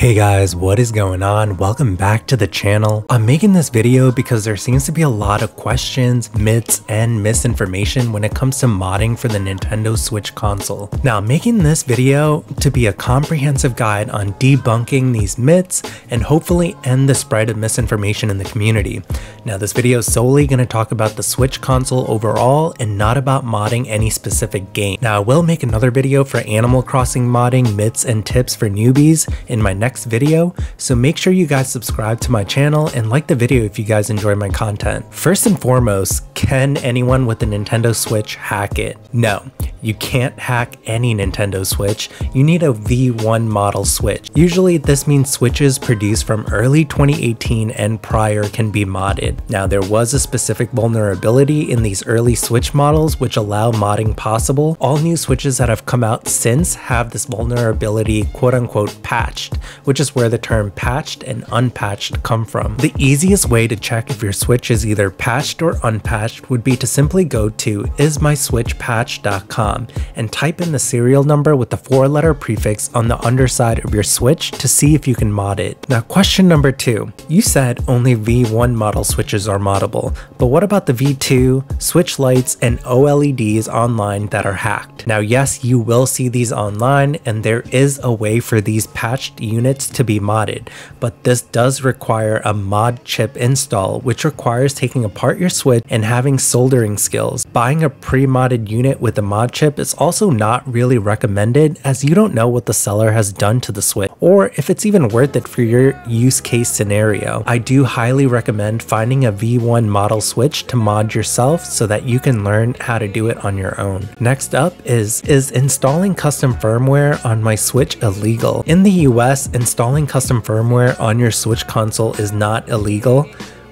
Hey guys, what is going on? Welcome back to the channel. I'm making this video because there seems to be a lot of questions, myths, and misinformation when it comes to modding for the Nintendo Switch console. Now, I'm making this video to be a comprehensive guide on debunking these myths and hopefully end the spread of misinformation in the community. Now, this video is solely going to talk about the Switch console overall and not about modding any specific game. Now, I will make another video for Animal Crossing modding myths and tips for newbies in my next next video, so make sure you guys subscribe to my channel and like the video if you guys enjoy my content. First and foremost, can anyone with a Nintendo Switch hack it? No, you can't hack any Nintendo Switch, you need a V1 model Switch. Usually this means Switches produced from early 2018 and prior can be modded. Now there was a specific vulnerability in these early Switch models which allow modding possible. All new Switches that have come out since have this vulnerability quote unquote patched, which is where the term patched and unpatched come from. The easiest way to check if your Switch is either patched or unpatched would be to simply go to ismyswitchpatched.com and type in the serial number with the four letter prefix on the underside of your Switch to see if you can mod it. Now question number two, you said only V1 model switches are moddable, but what about the V2, Switch lights, and OLEDs online that are hacked? Now yes, you will see these online and there is a way for these patched units to be modded, but this does require a mod chip install, which requires taking apart your Switch and having soldering skills. Buying a pre-modded unit with a mod chip is also not really recommended as you don't know what the seller has done to the Switch, or if it's even worth it for your use case scenario. I do highly recommend finding a V1 model Switch to mod yourself so that you can learn how to do it on your own. Next up is, is installing custom firmware on my Switch illegal? In the US, installing custom firmware on your Switch console is not illegal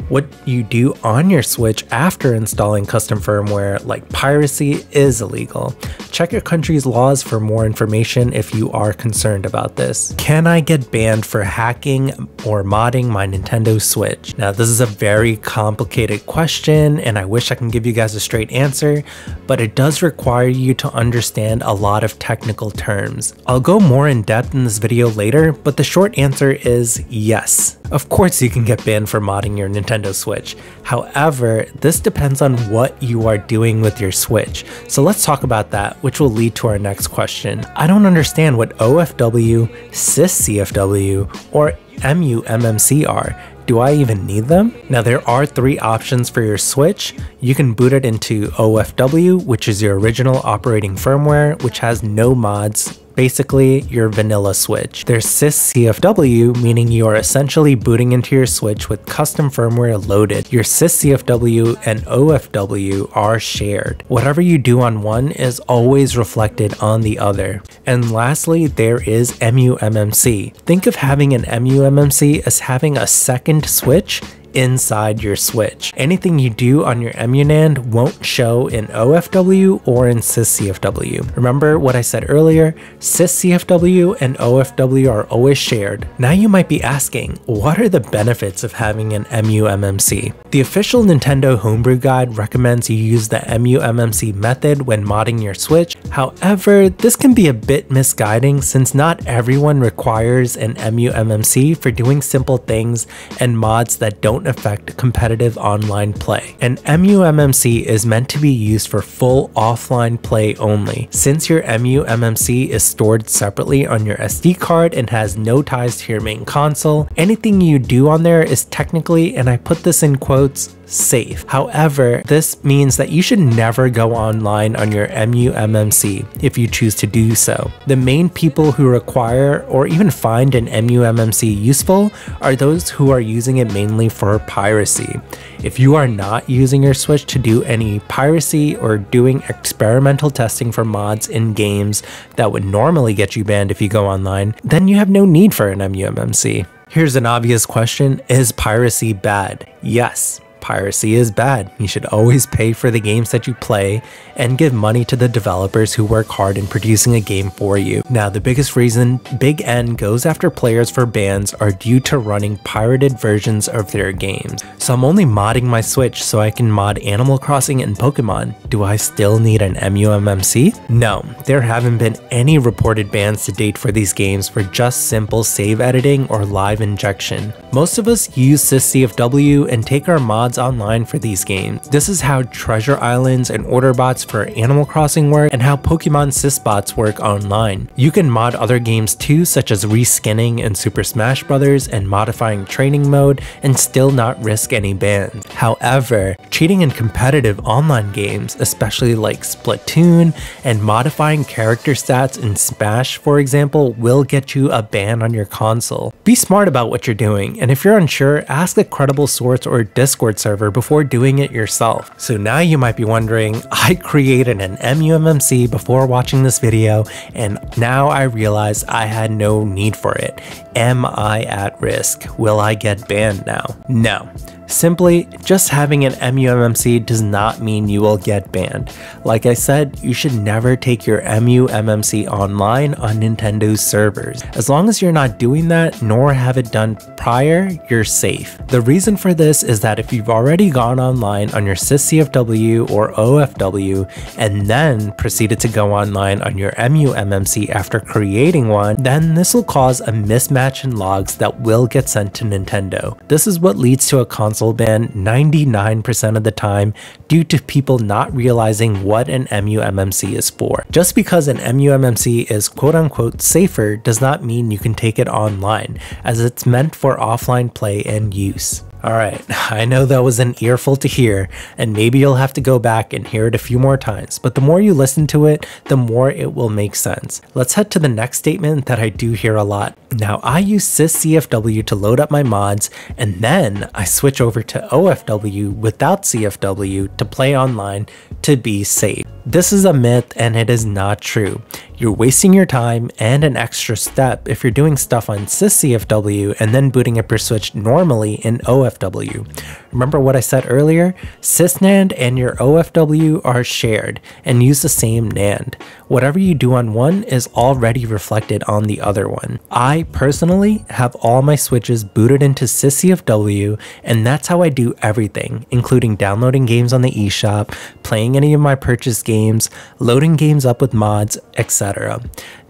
what you do on your Switch after installing custom firmware like piracy is illegal. Check your country's laws for more information if you are concerned about this. Can I get banned for hacking or modding my Nintendo Switch? Now this is a very complicated question and I wish I can give you guys a straight answer, but it does require you to understand a lot of technical terms. I'll go more in depth in this video later, but the short answer is yes. Of course you can get banned for modding your Nintendo Switch. However, this depends on what you are doing with your Switch. So let's talk about that, which will lead to our next question. I don't understand what OFW, syscfw, or emuMMC are. Do I even need them? Now there are three options for your Switch. You can boot it into OFW, which is your original operating firmware, which has no mods basically your vanilla switch. There's syscfw, meaning you are essentially booting into your switch with custom firmware loaded. Your syscfw and OFW are shared. Whatever you do on one is always reflected on the other. And lastly, there is emuMMC. Think of having an emuMMC as having a second switch inside your switch. Anything you do on your emunand won't show in OFW or in syscfw. Remember what I said earlier, syscfw and OFW are always shared. Now you might be asking, what are the benefits of having an emuMMC? The official Nintendo Homebrew Guide recommends you use the emuMMC method when modding your Switch. However, this can be a bit misguiding since not everyone requires an emuMMC for doing simple things and mods that don't affect competitive online play. An emuMMC is meant to be used for full offline play only. Since your emuMMC is stored separately on your SD card and has no ties to your main console, anything you do on there is technically, and I put this in quotes, safe. However, this means that you should never go online on your emuMMC if you choose to do so. The main people who require or even find an emuMMC useful are those who are using it mainly for piracy. If you are not using your Switch to do any piracy or doing experimental testing for mods in games that would normally get you banned if you go online, then you have no need for an emuMMC. Here's an obvious question, is piracy bad? Yes. Piracy is bad. You should always pay for the games that you play and give money to the developers who work hard in producing a game for you. Now, the biggest reason Big N goes after players for bans are due to running pirated versions of their games. So I'm only modding my Switch so I can mod Animal Crossing and Pokemon. Do I still need an emuMMC? No, there haven't been any reported bans to date for these games for just simple save editing or live injection. Most of us use syscfw and take our mods online for these games. This is how Treasure Islands and order bots for Animal Crossing work and how Pokemon sysbots work online. You can mod other games too such as reskinning in Super Smash Bros. and modifying training mode and still not risk any bans. However, cheating in competitive online games, especially like Splatoon and modifying character stats in Smash for example, will get you a ban on your console. Be smart about what you're doing and if you're unsure, ask a credible source or Discord server before doing it yourself. So now you might be wondering, I created an emuMMC before watching this video and now I realize I had no need for it. Am I at risk? Will I get banned now? No. Simply, just having an emuMMC does not mean you will get banned. Like I said, you should never take your emuMMC online on Nintendo's servers. As long as you're not doing that, nor have it done prior, you're safe. The reason for this is that if you've already gone online on your syscfw or OFW and then proceeded to go online on your emuMMC after creating one, then this will cause a mismatch in logs that will get sent to Nintendo. This is what leads to a console console ban 99% of the time due to people not realizing what an emuMMC is for. Just because an emuMMC is quote unquote safer does not mean you can take it online, as it's meant for offline play and use. Alright, I know that was an earful to hear, and maybe you'll have to go back and hear it a few more times, but the more you listen to it, the more it will make sense. Let's head to the next statement that I do hear a lot. Now, I use syscfw to load up my mods, and then I switch over to OFW without CFW to play online to be safe. This is a myth and it is not true. You're wasting your time and an extra step if you're doing stuff on syscfw and then booting up your Switch normally in OFW. OFW Remember what I said earlier? SysNAND and your OFW are shared and use the same NAND. Whatever you do on one is already reflected on the other one. I personally have all my switches booted into syscfw and that's how I do everything, including downloading games on the eShop, playing any of my purchased games, loading games up with mods, etc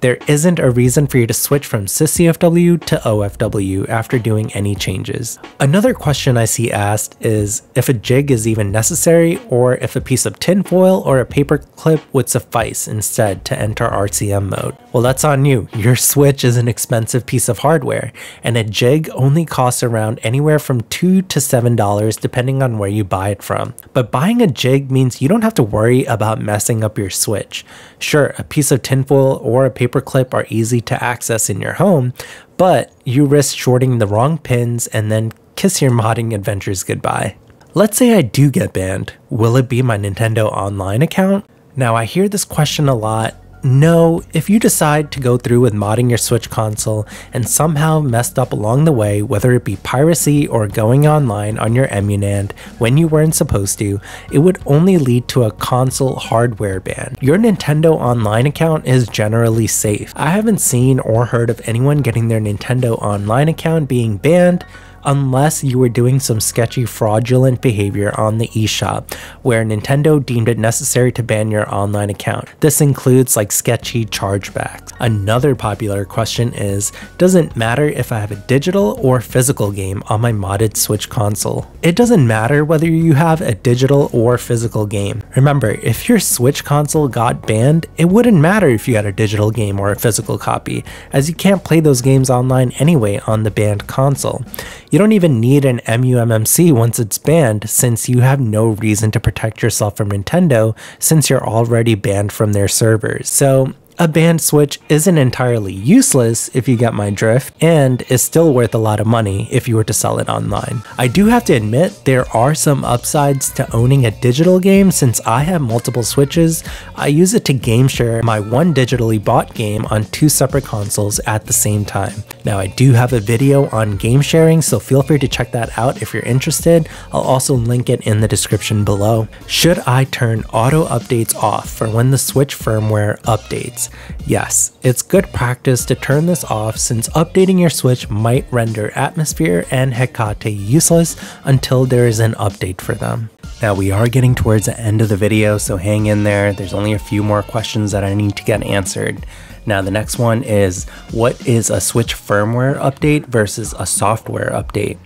there isn't a reason for you to switch from syscfw to OFW after doing any changes. Another question I see asked is if a jig is even necessary or if a piece of tinfoil or a paper clip would suffice instead to enter RCM mode. Well that's on you, your Switch is an expensive piece of hardware and a jig only costs around anywhere from 2 to $7 depending on where you buy it from. But buying a jig means you don't have to worry about messing up your Switch. Sure, a piece of tinfoil or a paper paperclip are easy to access in your home, but you risk shorting the wrong pins and then kiss your modding adventures goodbye. Let's say I do get banned, will it be my Nintendo Online account? Now I hear this question a lot no, if you decide to go through with modding your Switch console and somehow messed up along the way, whether it be piracy or going online on your emunand when you weren't supposed to, it would only lead to a console hardware ban. Your Nintendo Online account is generally safe. I haven't seen or heard of anyone getting their Nintendo Online account being banned, unless you were doing some sketchy fraudulent behavior on the eShop, where Nintendo deemed it necessary to ban your online account. This includes like sketchy chargebacks. Another popular question is, does it matter if I have a digital or physical game on my modded Switch console? It doesn't matter whether you have a digital or physical game. Remember, if your Switch console got banned, it wouldn't matter if you had a digital game or a physical copy, as you can't play those games online anyway on the banned console. You don't even need an emuMMC once it's banned since you have no reason to protect yourself from Nintendo since you're already banned from their servers. So a band Switch isn't entirely useless if you get my drift, and is still worth a lot of money if you were to sell it online. I do have to admit there are some upsides to owning a digital game since I have multiple Switches. I use it to game share my one digitally bought game on two separate consoles at the same time. Now I do have a video on game sharing so feel free to check that out if you're interested. I'll also link it in the description below. Should I turn auto updates off for when the Switch firmware updates? Yes, it's good practice to turn this off since updating your Switch might render Atmosphere and Hekate useless until there is an update for them. Now we are getting towards the end of the video, so hang in there. There's only a few more questions that I need to get answered. Now the next one is, what is a Switch firmware update versus a software update?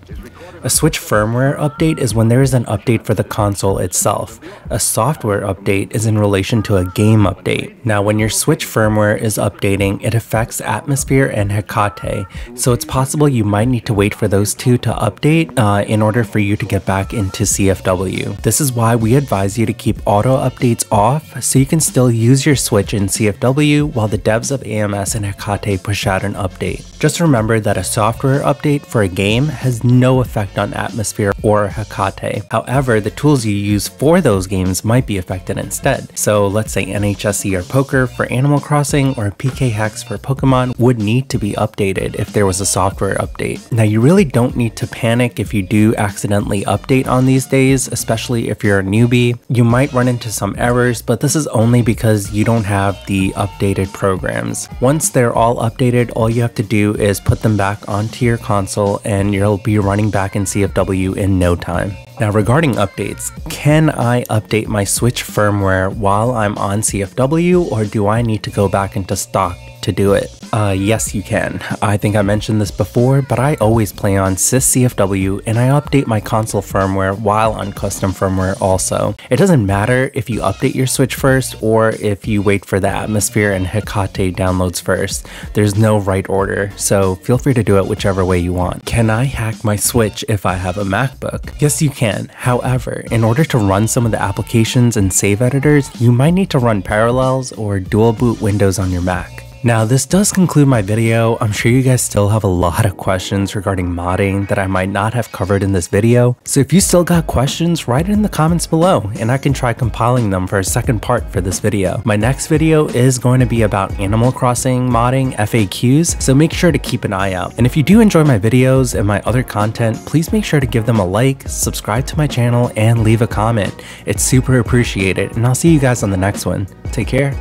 A Switch firmware update is when there is an update for the console itself. A software update is in relation to a game update. Now, when your Switch firmware is updating, it affects Atmosphere and Hekate, so it's possible you might need to wait for those two to update uh, in order for you to get back into CFW. This is why we advise you to keep auto updates off so you can still use your Switch in CFW while the devs of AMS and Hekate push out an update. Just remember that a software update for a game has no effect on Atmosphere or Hekate. However, the tools you use for those games might be affected instead. So let's say NHSE or Poker for Animal Crossing or PK Hex for Pokemon would need to be updated if there was a software update. Now you really don't need to panic if you do accidentally update on these days, especially if you're a newbie. You might run into some errors, but this is only because you don't have the updated programs. Once they're all updated, all you have to do is put them back onto your console and you'll be running back in in CFW in no time. Now regarding updates, can I update my Switch firmware while I'm on CFW or do I need to go back into stock to do it? Uh, yes, you can. I think I mentioned this before, but I always play on SysCFW and I update my console firmware while on custom firmware also. It doesn't matter if you update your Switch first or if you wait for the Atmosphere and Hekate downloads first. There's no right order, so feel free to do it whichever way you want. Can I hack my Switch if I have a MacBook? Yes, you can. However, in order to run some of the applications and save editors, you might need to run Parallels or dual boot Windows on your Mac. Now this does conclude my video. I'm sure you guys still have a lot of questions regarding modding that I might not have covered in this video. So if you still got questions, write it in the comments below and I can try compiling them for a second part for this video. My next video is going to be about Animal Crossing modding FAQs, so make sure to keep an eye out. And if you do enjoy my videos and my other content, please make sure to give them a like, subscribe to my channel, and leave a comment. It's super appreciated and I'll see you guys on the next one. Take care.